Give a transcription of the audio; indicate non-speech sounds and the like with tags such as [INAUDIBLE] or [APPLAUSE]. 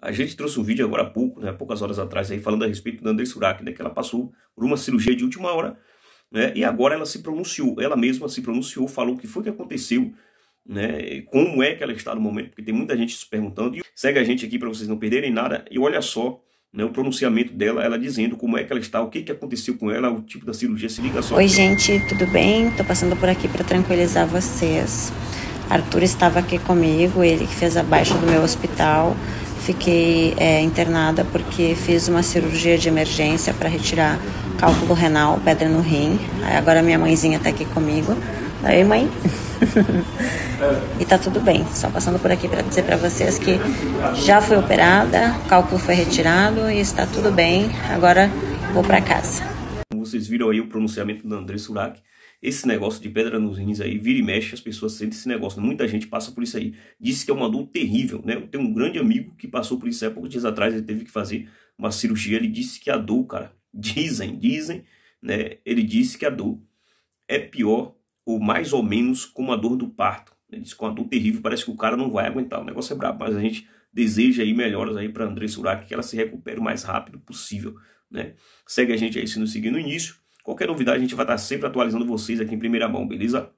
A gente trouxe um vídeo agora há pouco, né, poucas horas atrás, aí, falando a respeito da André Surak, né, que ela passou por uma cirurgia de última hora, né, e agora ela se pronunciou, ela mesma se pronunciou, falou o que foi que aconteceu, né, como é que ela está no momento, porque tem muita gente se perguntando. E segue a gente aqui para vocês não perderem nada, e olha só né, o pronunciamento dela, ela dizendo como é que ela está, o que, que aconteceu com ela, o tipo da cirurgia, se liga só. Oi gente, tudo bem? Tô passando por aqui para tranquilizar vocês. Arthur estava aqui comigo, ele que fez a baixa do meu hospital. Fiquei é, internada porque fiz uma cirurgia de emergência para retirar cálculo renal, pedra no rim. Aí agora minha mãezinha está aqui comigo. Oi, mãe. [LAUGHS] e tá tudo bem. Só passando por aqui para dizer para vocês que já fui operada, o cálculo foi retirado e está tudo bem. Agora vou para casa. Vocês viram aí o pronunciamento do André Surak esse negócio de pedra nos rins aí, vira e mexe, as pessoas sentem esse negócio. Muita gente passa por isso aí. Disse que é uma dor terrível, né? Eu tenho um grande amigo que passou por isso há poucos dias atrás, ele teve que fazer uma cirurgia. Ele disse que a dor, cara, [LAUGHS] dizem, dizem, né? Ele disse que a dor é pior ou mais ou menos como a dor do parto. Ele disse que é uma dor terrível, parece que o cara não vai aguentar. O negócio é brabo, mas a gente deseja aí melhoras aí para André Surak, que ela se recupere o mais rápido possível, né? Segue a gente aí se nos seguir no início. Qualquer novidade a gente vai estar sempre atualizando vocês aqui em primeira mão, beleza?